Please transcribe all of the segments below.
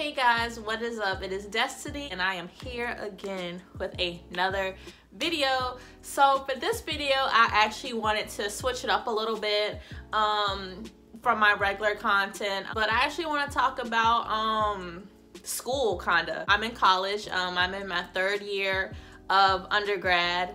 Hey guys, what is up? It is Destiny and I am here again with another video. So for this video, I actually wanted to switch it up a little bit um, from my regular content, but I actually want to talk about um, school kinda. I'm in college, um, I'm in my third year of undergrad.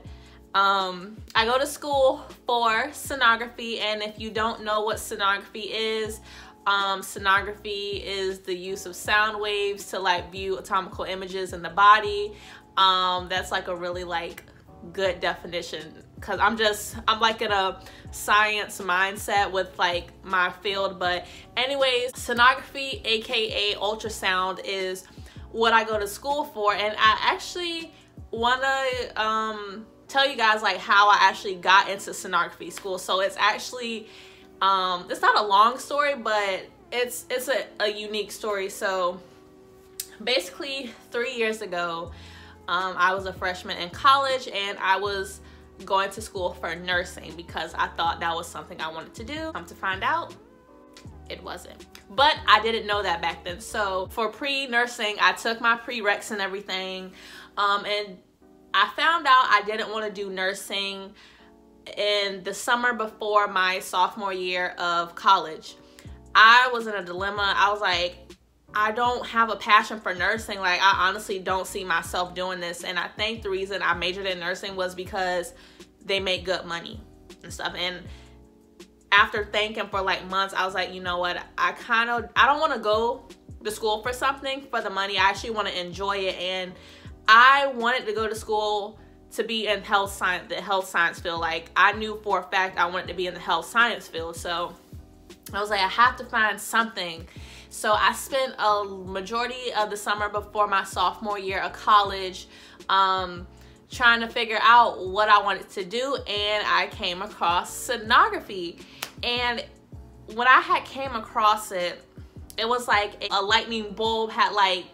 Um, I go to school for sonography and if you don't know what sonography is, um, sonography is the use of sound waves to like view anatomical images in the body. Um, that's like a really like good definition because I'm just I'm like in a science mindset with like my field. But anyways, sonography, aka ultrasound, is what I go to school for, and I actually wanna um, tell you guys like how I actually got into sonography school. So it's actually um, it's not a long story, but it's it's a, a unique story. So basically, three years ago, um, I was a freshman in college and I was going to school for nursing because I thought that was something I wanted to do. Come to find out, it wasn't. But I didn't know that back then. So for pre-nursing, I took my prereqs and everything. Um, and I found out I didn't want to do nursing in the summer before my sophomore year of college. I was in a dilemma. I was like, I don't have a passion for nursing. Like, I honestly don't see myself doing this. And I think the reason I majored in nursing was because they make good money and stuff. And after thinking for like months, I was like, you know what? I kind of, I don't want to go to school for something for the money. I actually want to enjoy it. And I wanted to go to school to be in health science, the health science field. Like I knew for a fact I wanted to be in the health science field. So I was like, I have to find something. So I spent a majority of the summer before my sophomore year of college um, trying to figure out what I wanted to do. And I came across sonography. And when I had came across it, it was like a lightning bulb had like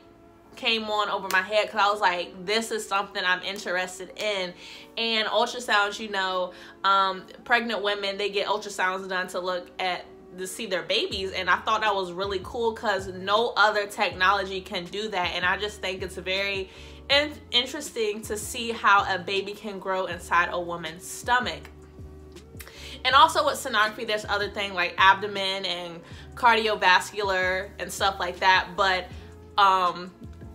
came on over my head because I was like, this is something I'm interested in. And ultrasounds, you know, um, pregnant women, they get ultrasounds done to look at to see their babies. And I thought that was really cool because no other technology can do that. And I just think it's very in interesting to see how a baby can grow inside a woman's stomach. And also with sonography there's other things like abdomen and cardiovascular and stuff like that. But um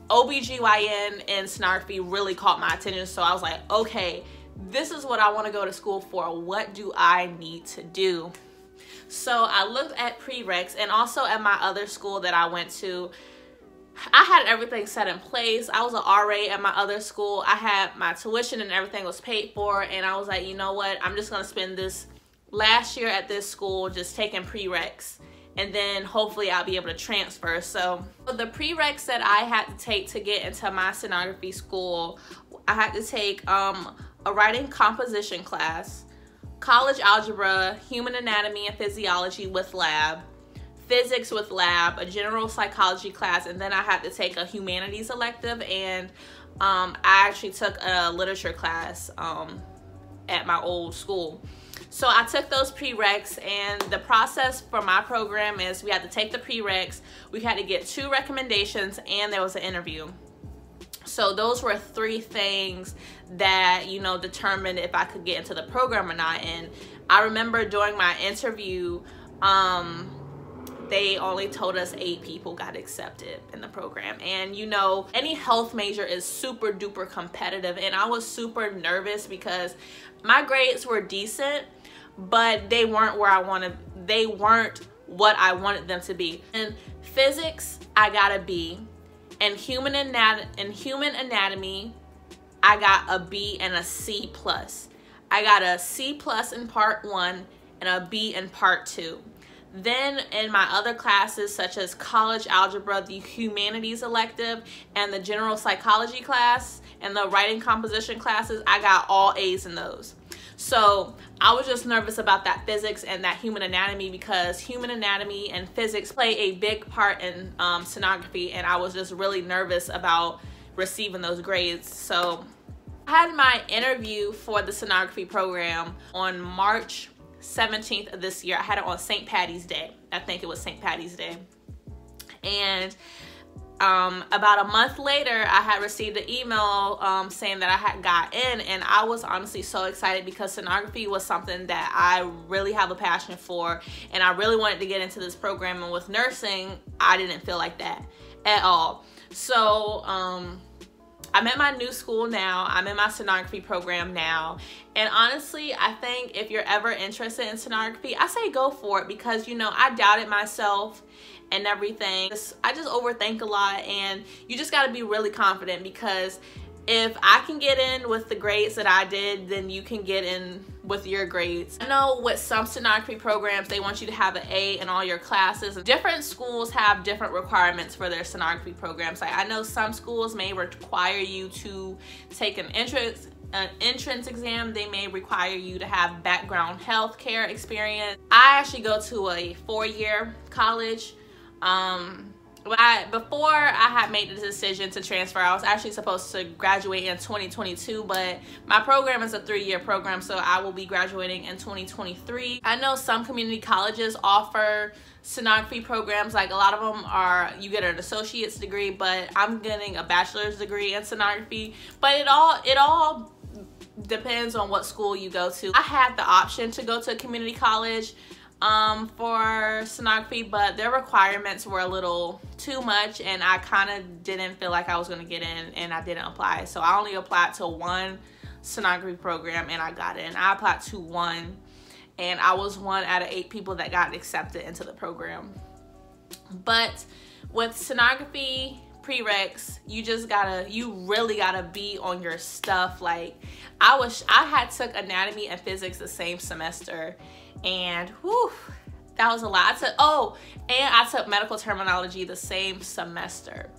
OBGYN and sonography really caught my attention. So I was like, okay, this is what I want to go to school for. What do I need to do? So I looked at prereqs and also at my other school that I went to. I had everything set in place. I was an RA at my other school. I had my tuition and everything was paid for. And I was like, you know what? I'm just going to spend this last year at this school just taking prereqs and then hopefully I'll be able to transfer. So the prereqs that I had to take to get into my sonography school, I had to take um, a writing composition class, college algebra, human anatomy and physiology with lab, physics with lab, a general psychology class, and then I had to take a humanities elective and um, I actually took a literature class um, at my old school. So I took those prereqs and the process for my program is we had to take the prereqs, we had to get two recommendations and there was an interview. So those were three things that, you know, determined if I could get into the program or not. And I remember during my interview, um, they only told us eight people got accepted in the program. And you know, any health major is super duper competitive. And I was super nervous because my grades were decent, but they weren't where I wanted, they weren't what I wanted them to be. In physics, I got a B. In human, anat in human anatomy, I got a B and a C plus. I got a C plus in part one and a B in part two. Then in my other classes such as college algebra, the humanities elective, and the general psychology class, and the writing composition classes, I got all A's in those. So I was just nervous about that physics and that human anatomy because human anatomy and physics play a big part in um, sonography and I was just really nervous about receiving those grades. So I had my interview for the sonography program on March 17th of this year. I had it on St. Patty's Day. I think it was St. Patty's Day. And um, about a month later, I had received an email um, saying that I had got in, and I was honestly so excited because sonography was something that I really have a passion for, and I really wanted to get into this program. And with nursing, I didn't feel like that at all. So, um, I'm at my new school now. I'm in my sonography program now. And honestly, I think if you're ever interested in sonography, I say go for it because, you know, I doubted myself and everything. I just overthink a lot and you just got to be really confident because if I can get in with the grades that I did, then you can get in with your grades. I know with some sonography programs, they want you to have an A in all your classes. Different schools have different requirements for their sonography programs. Like I know some schools may require you to take an entrance an entrance exam they may require you to have background health care experience i actually go to a four-year college um, I, before I had made the decision to transfer, I was actually supposed to graduate in 2022, but my program is a three-year program, so I will be graduating in 2023. I know some community colleges offer sonography programs, like a lot of them are, you get an associate's degree, but I'm getting a bachelor's degree in sonography, but it all, it all depends on what school you go to. I had the option to go to a community college, um, for sonography, but their requirements were a little too much and I kind of didn't feel like I was going to get in and I didn't apply. So I only applied to one sonography program and I got in. I applied to one and I was one out of eight people that got accepted into the program. But with sonography prereqs, you just gotta, you really gotta be on your stuff. Like I was, I had took anatomy and physics the same semester and whew, that was a lot. I took, oh, and I took medical terminology the same semester.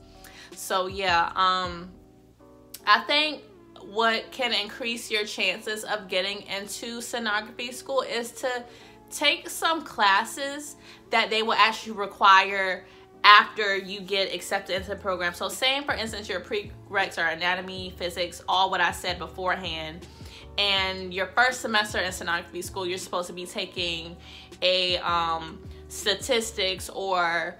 So yeah, um, I think what can increase your chances of getting into sonography school is to take some classes that they will actually require after you get accepted into the program. So saying for instance your prereqs are anatomy, physics, all what I said beforehand and your first semester in sonography school, you're supposed to be taking a um, statistics or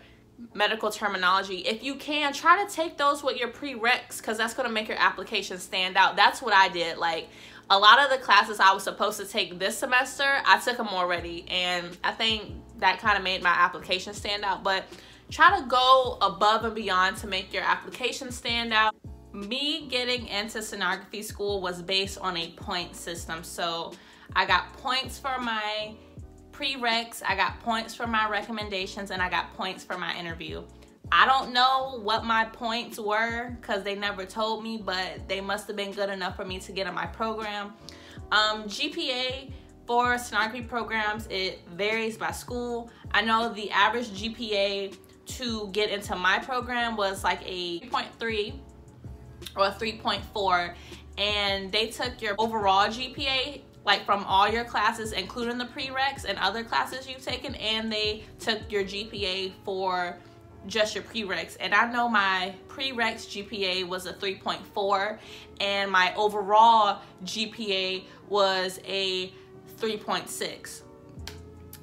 medical terminology. If you can, try to take those with your prereqs because that's going to make your application stand out. That's what I did. Like a lot of the classes I was supposed to take this semester, I took them already. And I think that kind of made my application stand out. But try to go above and beyond to make your application stand out me getting into sonography school was based on a point system. So I got points for my prereqs, I got points for my recommendations, and I got points for my interview. I don't know what my points were because they never told me, but they must have been good enough for me to get in my program. Um, GPA for sonography programs, it varies by school. I know the average GPA to get into my program was like a 3.3 or a 3.4 and they took your overall GPA like from all your classes including the prereqs and other classes you've taken and they took your GPA for just your prereqs. And I know my prereqs GPA was a 3.4 and my overall GPA was a 3.6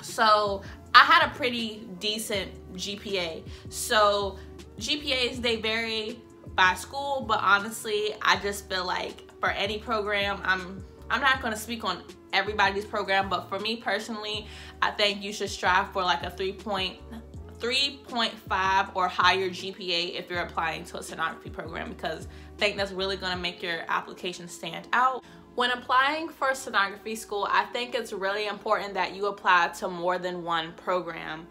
so I had a pretty decent GPA so GPAs they vary by school, but honestly, I just feel like for any program, I'm I'm not going to speak on everybody's program, but for me personally, I think you should strive for like a 3.5 or higher GPA if you're applying to a sonography program because I think that's really going to make your application stand out. When applying for sonography school, I think it's really important that you apply to more than one program.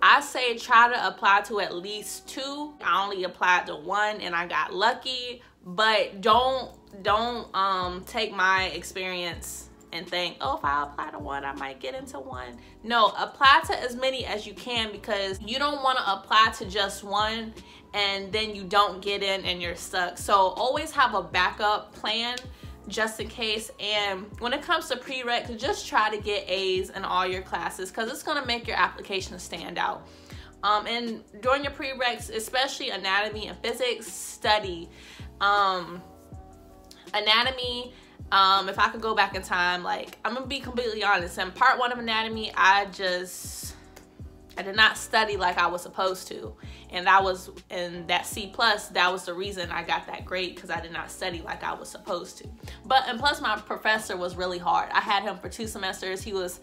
I say try to apply to at least two. I only applied to one and I got lucky, but don't don't um take my experience and think, oh, if I apply to one, I might get into one. No, apply to as many as you can because you don't want to apply to just one and then you don't get in and you're stuck. So always have a backup plan just in case. And when it comes to prereqs, just try to get A's in all your classes because it's going to make your application stand out. Um, and during your prereqs, especially anatomy and physics, study. Um, anatomy, um, if I could go back in time, like I'm gonna be completely honest. In part one of anatomy, I just I did not study like I was supposed to. And that was in that C plus, that was the reason I got that grade because I did not study like I was supposed to. But and plus my professor was really hard. I had him for two semesters. He was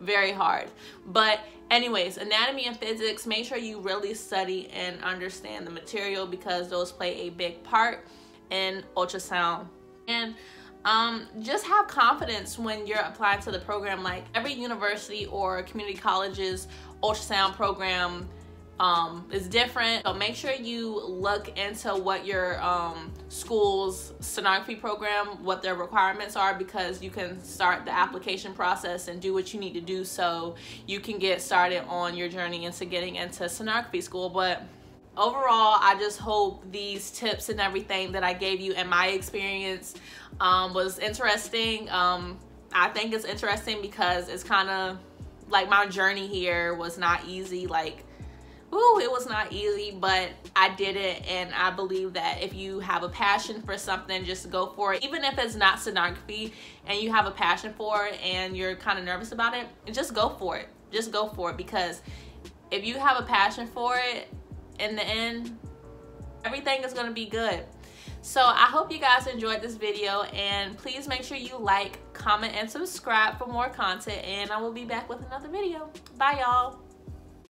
very hard. But anyways, anatomy and physics, make sure you really study and understand the material because those play a big part in ultrasound. And um, just have confidence when you're applying to the program. Like every university or community college's ultrasound program um, is different. So make sure you look into what your um, school's sonography program, what their requirements are, because you can start the application process and do what you need to do so you can get started on your journey into getting into sonography school. But overall i just hope these tips and everything that i gave you and my experience um, was interesting um, i think it's interesting because it's kind of like my journey here was not easy like Ooh, it was not easy, but I did it, and I believe that if you have a passion for something, just go for it. Even if it's not sonography and you have a passion for it and you're kind of nervous about it, just go for it. Just go for it because if you have a passion for it, in the end, everything is gonna be good. So I hope you guys enjoyed this video and please make sure you like, comment, and subscribe for more content and I will be back with another video. Bye y'all.